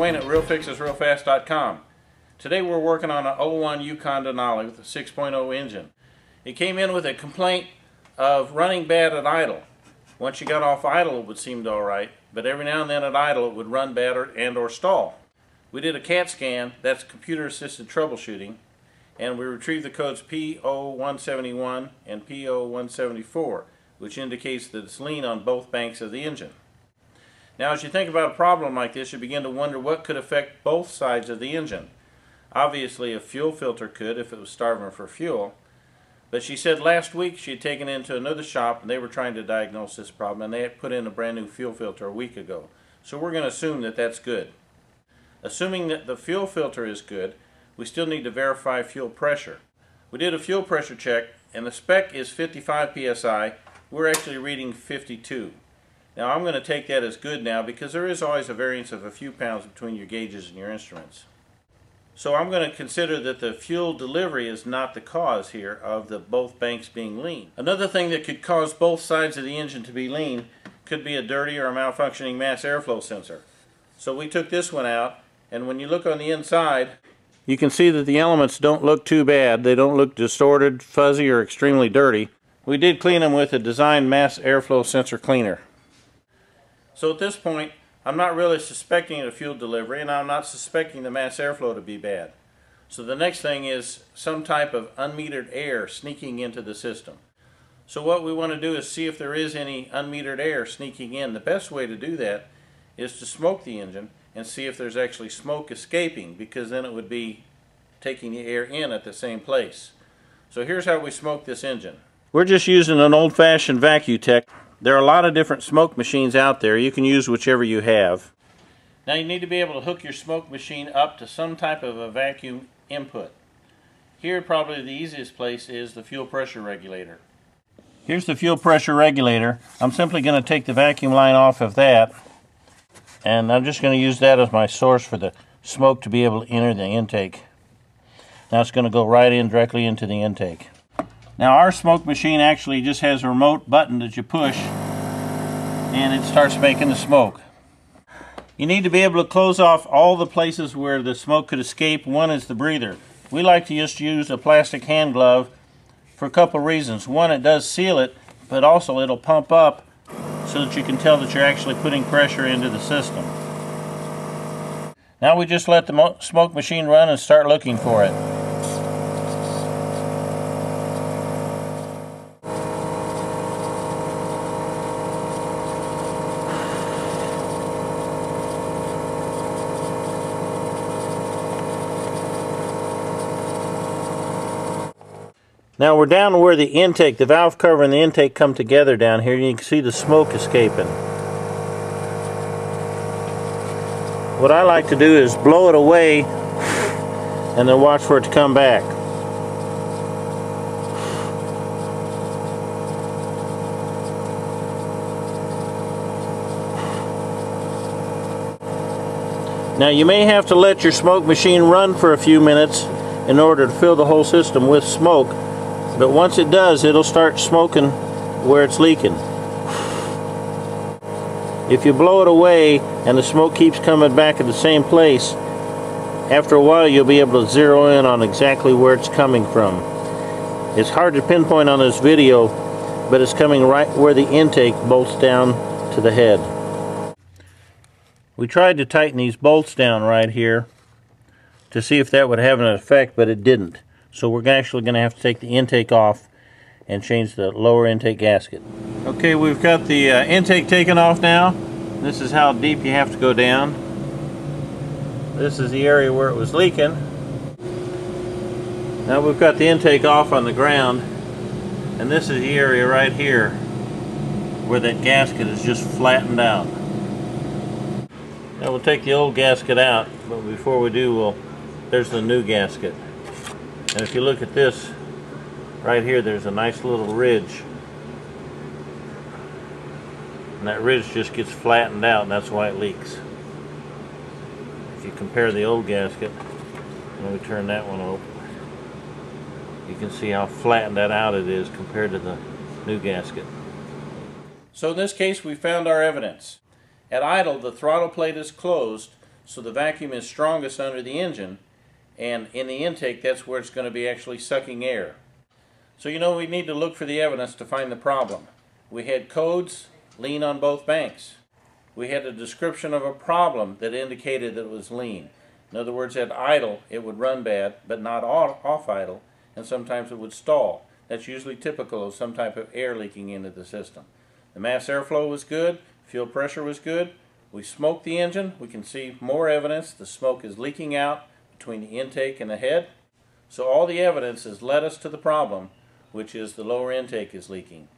Dwayne at RealFixesRealFast.com. Today we're working on an 01 Yukon Denali with a 6.0 engine. It came in with a complaint of running bad at idle. Once you got off idle it would seem alright, but every now and then at idle it would run bad or, and or stall. We did a CAT scan, that's computer assisted troubleshooting, and we retrieved the codes P0171 and P0174, which indicates that it's lean on both banks of the engine. Now as you think about a problem like this, you begin to wonder what could affect both sides of the engine. Obviously a fuel filter could if it was starving for fuel, but she said last week she had taken into another shop and they were trying to diagnose this problem and they had put in a brand new fuel filter a week ago. So we're going to assume that that's good. Assuming that the fuel filter is good, we still need to verify fuel pressure. We did a fuel pressure check and the spec is 55 psi. We're actually reading 52. Now I'm going to take that as good now because there is always a variance of a few pounds between your gauges and your instruments. So I'm going to consider that the fuel delivery is not the cause here of the both banks being lean. Another thing that could cause both sides of the engine to be lean could be a dirty or a malfunctioning mass airflow sensor. So we took this one out and when you look on the inside you can see that the elements don't look too bad. They don't look distorted, fuzzy, or extremely dirty. We did clean them with a design mass airflow sensor cleaner. So at this point, I'm not really suspecting a fuel delivery and I'm not suspecting the mass airflow to be bad. So the next thing is some type of unmetered air sneaking into the system. So what we want to do is see if there is any unmetered air sneaking in. The best way to do that is to smoke the engine and see if there's actually smoke escaping because then it would be taking the air in at the same place. So here's how we smoke this engine. We're just using an old-fashioned Vacutec there are a lot of different smoke machines out there. You can use whichever you have. Now you need to be able to hook your smoke machine up to some type of a vacuum input. Here probably the easiest place is the fuel pressure regulator. Here's the fuel pressure regulator. I'm simply going to take the vacuum line off of that and I'm just going to use that as my source for the smoke to be able to enter the intake. Now it's going to go right in directly into the intake. Now our smoke machine actually just has a remote button that you push and it starts making the smoke. You need to be able to close off all the places where the smoke could escape. One is the breather. We like to just use a plastic hand glove for a couple reasons. One, it does seal it, but also it'll pump up so that you can tell that you're actually putting pressure into the system. Now we just let the smoke machine run and start looking for it. Now we're down where the intake, the valve cover and the intake come together down here. You can see the smoke escaping. What I like to do is blow it away and then watch for it to come back. Now you may have to let your smoke machine run for a few minutes in order to fill the whole system with smoke but once it does, it'll start smoking where it's leaking. If you blow it away and the smoke keeps coming back at the same place, after a while you'll be able to zero in on exactly where it's coming from. It's hard to pinpoint on this video, but it's coming right where the intake bolts down to the head. We tried to tighten these bolts down right here to see if that would have an effect, but it didn't. So we're actually going to have to take the intake off and change the lower intake gasket. Okay, we've got the uh, intake taken off now. This is how deep you have to go down. This is the area where it was leaking. Now we've got the intake off on the ground and this is the area right here where that gasket is just flattened out. Now we'll take the old gasket out, but before we do, we'll, there's the new gasket. And if you look at this, right here, there's a nice little ridge. And that ridge just gets flattened out, and that's why it leaks. If you compare the old gasket, let me turn that one open. You can see how flattened that out it is compared to the new gasket. So in this case, we found our evidence. At idle, the throttle plate is closed, So the vacuum is strongest under the engine, and in the intake, that's where it's going to be actually sucking air. So you know we need to look for the evidence to find the problem. We had codes lean on both banks. We had a description of a problem that indicated that it was lean. In other words, at idle, it would run bad, but not off, idle, and sometimes it would stall. That's usually typical of some type of air leaking into the system. The mass airflow was good, fuel pressure was good. We smoked the engine. We can see more evidence. The smoke is leaking out between the intake and the head. So all the evidence has led us to the problem, which is the lower intake is leaking.